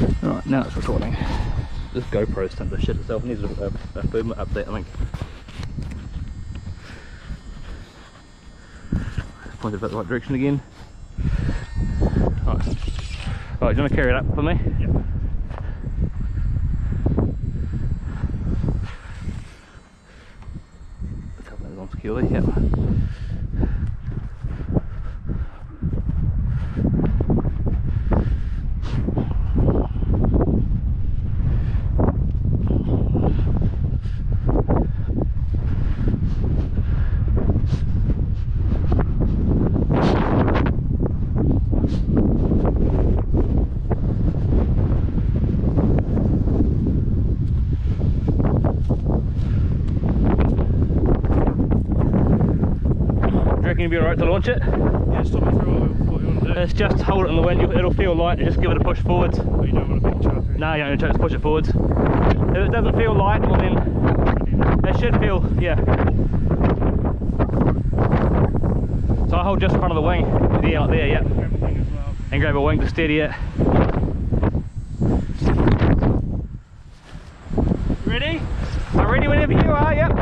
Right, now it's recording. This GoPro's turned to shit itself. It needs a, a, a firmware update, I think. Pointed about the right direction again. Alright. Right, do you want to carry it up for me? Let's have that on securely, yep. Do reckon you'll be alright to launch it? Yeah, stop me through what, what you want to do. Let's just hold it on the wind, it'll feel light, just give it a push forwards. But oh, you don't want to be chucking. No, you don't need to push it forwards. If it doesn't feel light, well then it should feel, yeah. So I hold just in front of the wing, yeah, like there, yeah. Everything as well. And grab a wing to steady it. Ready? I'm ready whenever you are. Yep.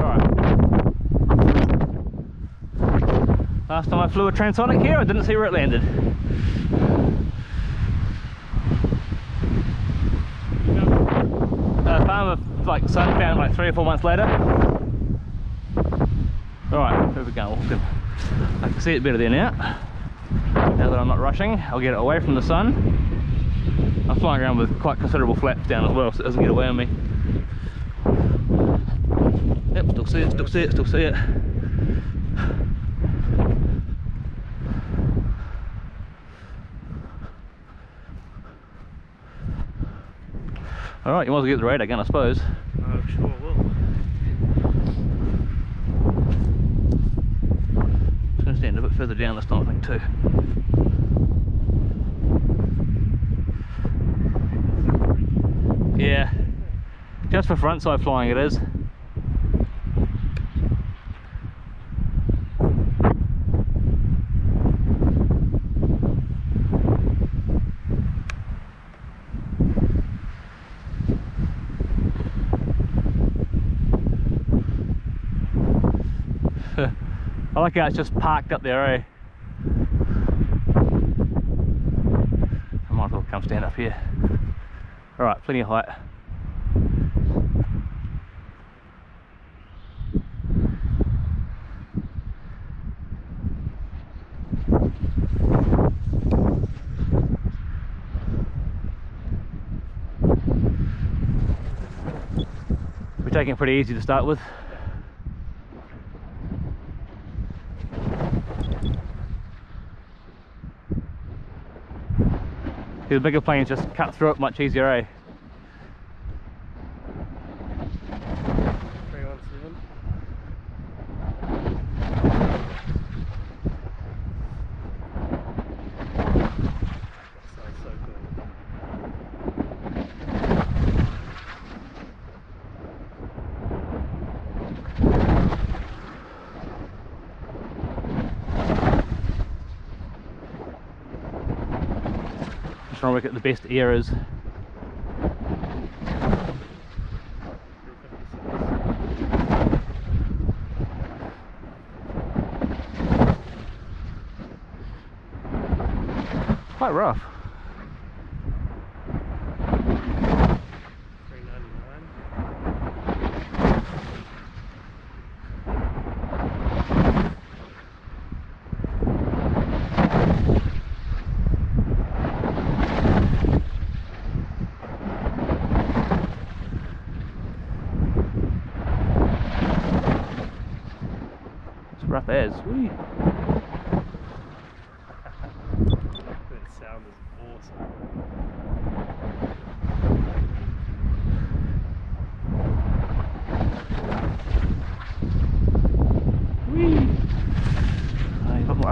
Alright. Last time I flew a transonic here, I didn't see where it landed. Uh, found the like sun found like three or four months later. Alright, where we go? I can see it better there now. Now that I'm not rushing, I'll get it away from the sun. I'm flying around with quite considerable flaps down as well, so it doesn't get away on me. Yep, still see it, still see it, still see it. Alright, you want to get the radar again, I suppose. Oh, sure will. It's going to stand a bit further down this time, I think, too. Yeah, just for front side flying it is. I like how it's just parked up there, eh? I might as well come stand up here. Alright, plenty of height. We're taking it pretty easy to start with. The bigger planes just cut through it much easier, eh? 317. Sounds so cool. Just trying to work out the best. 356. Quite rough. 399. It's rough as. Whee. That sound is awesome.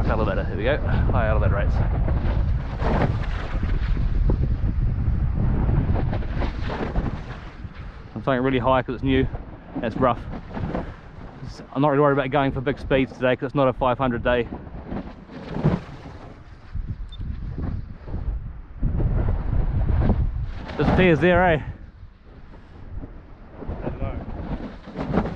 elevator. Here we go. High elevator rates. I'm something really high because it's new. It's rough. I'm not really worried about going for big speeds today because it's not a 500 day. Disappears there, eh? I don't know.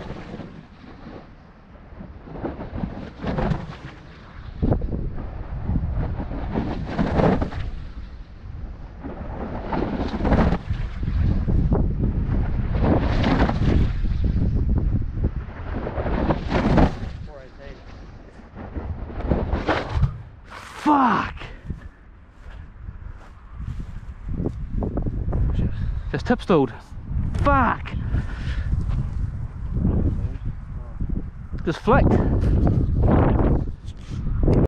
Four eighteen. Fuck! Just tip stalled. Fuck! Just flicked.